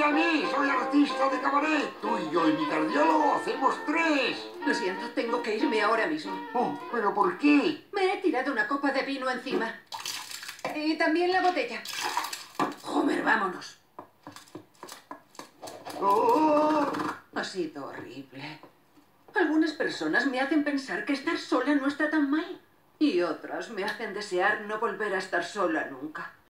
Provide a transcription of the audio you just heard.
Mírame, soy artista de cabaret. Tú y yo y mi cardiólogo hacemos tres. Lo siento, tengo que irme ahora mismo. Oh, ¿pero por qué? Me he tirado una copa de vino encima. Y también la botella. Homer, vámonos. Oh, Ha sido horrible. Algunas personas me hacen pensar que estar sola no está tan mal. Y otras me hacen desear no volver a estar sola nunca.